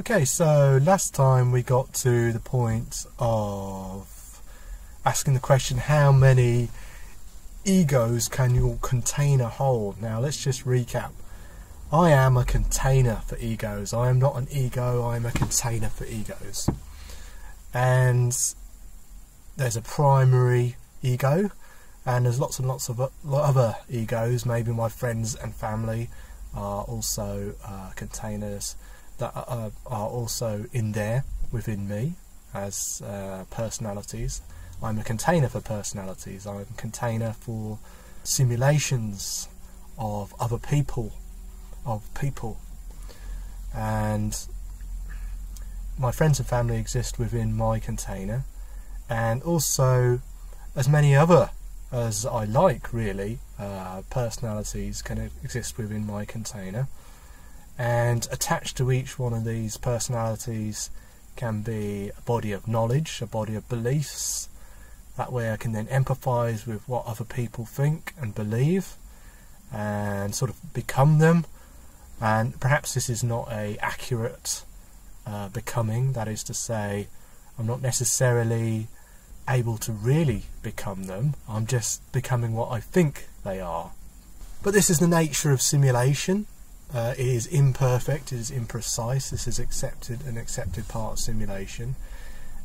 Okay, so last time we got to the point of asking the question how many egos can your container hold? Now let's just recap. I am a container for egos. I am not an ego, I am a container for egos. And there's a primary ego, and there's lots and lots of other egos. Maybe my friends and family are also uh, containers that are, are, also in there within me as uh, personalities. I'm a container for personalities. I'm a container for simulations of other people, of people, and my friends and family exist within my container, and also as many other as I like really uh, personalities can exist within my container and attached to each one of these personalities can be a body of knowledge, a body of beliefs. That way I can then empathise with what other people think and believe and sort of become them. And perhaps this is not a accurate uh, becoming, that is to say, I'm not necessarily able to really become them, I'm just becoming what I think they are. But this is the nature of simulation. Uh, it is imperfect, it is imprecise, this is accepted an accepted part of simulation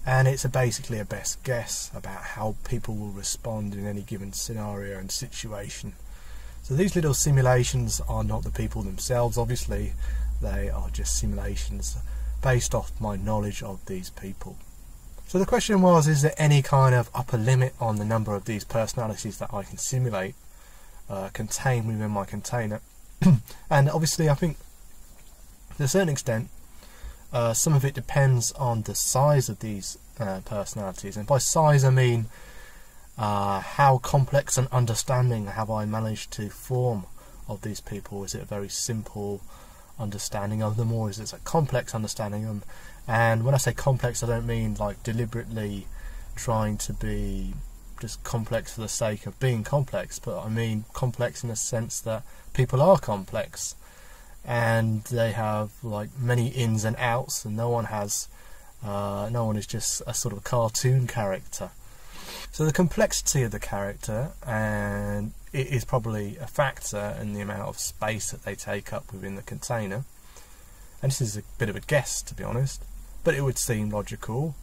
and it's a basically a best guess about how people will respond in any given scenario and situation. So these little simulations are not the people themselves, obviously they are just simulations based off my knowledge of these people. So the question was, is there any kind of upper limit on the number of these personalities that I can simulate, uh, contain within my container? and obviously, I think to a certain extent, uh, some of it depends on the size of these uh, personalities. And by size, I mean uh, how complex an understanding have I managed to form of these people? Is it a very simple understanding of them, or is it a complex understanding of them? And when I say complex, I don't mean like deliberately trying to be just complex for the sake of being complex, but I mean complex in the sense that people are complex and they have like many ins and outs, and no one has, uh, no one is just a sort of cartoon character. So the complexity of the character and it is probably a factor in the amount of space that they take up within the container. And this is a bit of a guess, to be honest, but it would seem logical.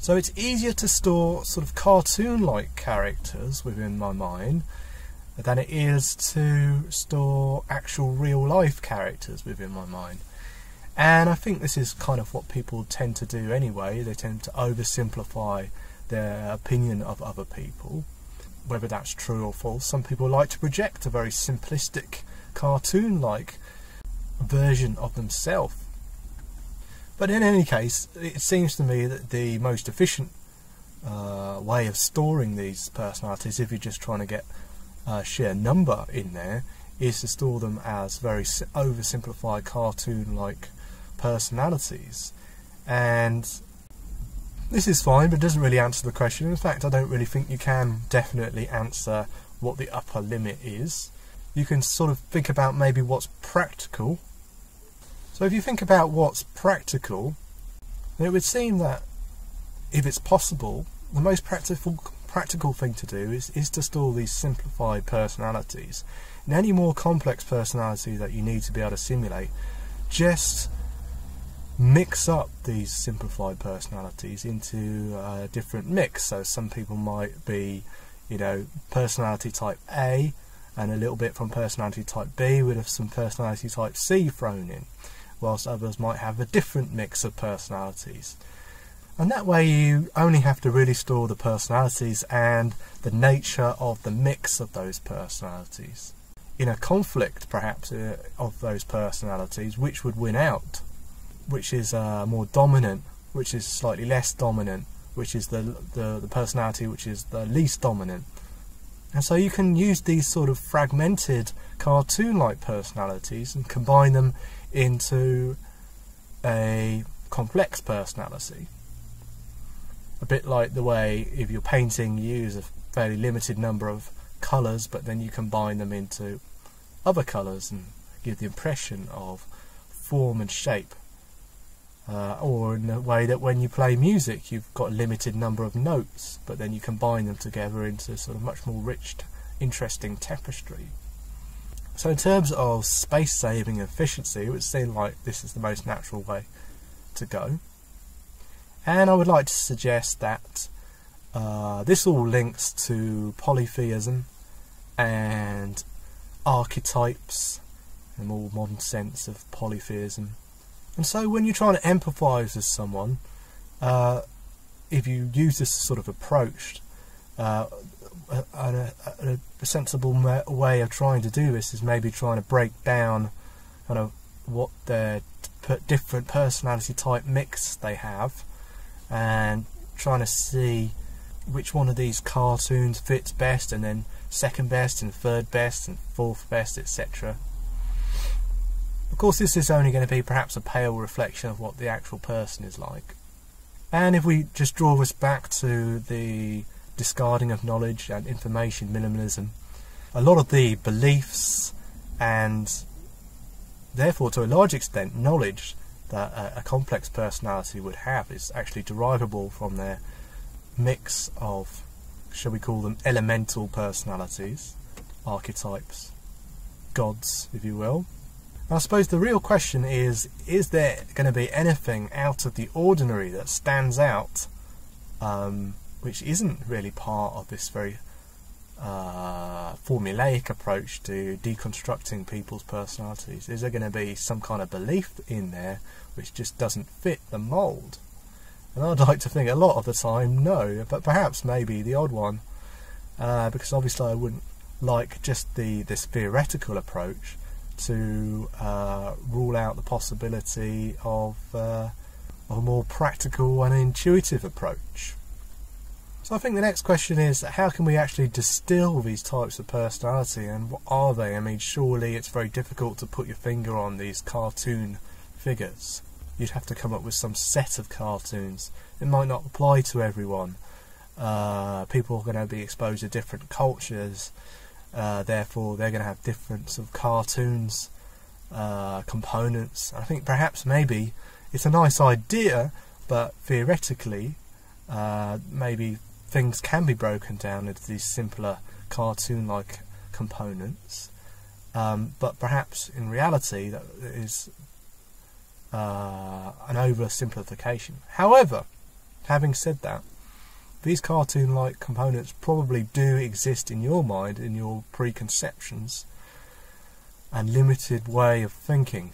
So it's easier to store sort of cartoon-like characters within my mind than it is to store actual real-life characters within my mind. And I think this is kind of what people tend to do anyway. They tend to oversimplify their opinion of other people, whether that's true or false. Some people like to project a very simplistic, cartoon-like version of themselves. But in any case, it seems to me that the most efficient uh, way of storing these personalities, if you're just trying to get a sheer number in there, is to store them as very oversimplified cartoon-like personalities. And this is fine, but it doesn't really answer the question. In fact, I don't really think you can definitely answer what the upper limit is. You can sort of think about maybe what's practical. So if you think about what's practical, it would seem that if it's possible, the most practical practical thing to do is, is to store these simplified personalities. In any more complex personality that you need to be able to simulate, just mix up these simplified personalities into a different mix. So some people might be, you know, personality type A and a little bit from personality type B with some personality type C thrown in, whilst others might have a different mix of personalities. And that way you only have to really store the personalities and the nature of the mix of those personalities. In a conflict, perhaps, uh, of those personalities, which would win out? which is uh, more dominant, which is slightly less dominant, which is the, the, the personality which is the least dominant. And so you can use these sort of fragmented cartoon-like personalities and combine them into a complex personality. A bit like the way if you're painting you use a fairly limited number of colours but then you combine them into other colours and give the impression of form and shape Uh, or in the way that when you play music, you've got a limited number of notes, but then you combine them together into sort of much more rich, interesting tapestry. So, in terms of space saving efficiency, it would seem like this is the most natural way to go. And I would like to suggest that uh, this all links to polytheism and archetypes, in a more modern sense of polytheism. And so, when you're trying to empathise with someone, uh, if you use this sort of approach, uh, a, a, a, sensible way of trying to do this is maybe trying to break down kind of what their different personality type mix they have, and trying to see which one of these cartoons fits best, and then second best, and third best, and fourth best, etc. Of course, this is only going to be perhaps a pale reflection of what the actual person is like. And if we just draw this back to the discarding of knowledge and information minimalism, a lot of the beliefs and therefore to a large extent knowledge that a, a complex personality would have is actually derivable from their mix of, shall we call them, elemental personalities, archetypes, gods, if you will. I suppose the real question is is there going to be anything out of the ordinary that stands out, um, which isn't really part of this very uh, formulaic approach to deconstructing people's personalities? Is there going to be some kind of belief in there which just doesn't fit the mould? And I'd like to think a lot of the time, no, but perhaps maybe the odd one, uh, because obviously I wouldn't like just the this theoretical approach to uh, rule out the possibility of, uh, of a more practical and intuitive approach. So I think the next question is how can we actually distill these types of personality and what are they? I mean, surely it's very difficult to put your finger on these cartoon figures. You'd have to come up with some set of cartoons. It might not apply to everyone. Uh, people are going to be exposed to different cultures, uh, therefore they're going to have different sort of cartoons uh, components. I think perhaps maybe it's a nice idea, but theoretically, uh, maybe things can be broken down into these simpler cartoon-like components. Um, but perhaps in reality that is uh, an oversimplification. However, having said that, these cartoon-like components probably do exist in your mind, in your preconceptions and limited way of thinking.